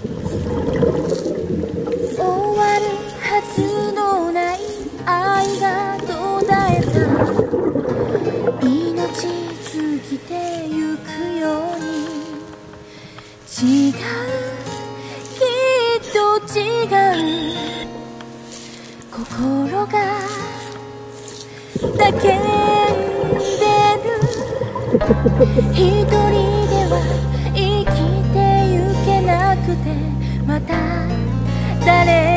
終わるはずのない愛が途絶えた命尽きてゆくように。違うきっと違う心が叫んだけ一人では誰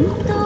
또